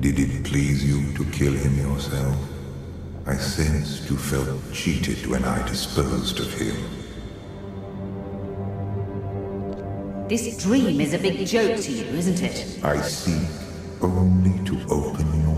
Did it please you to kill him yourself? I sensed you felt cheated when I disposed of him. This dream is a big joke to you, isn't it? I seek only to open your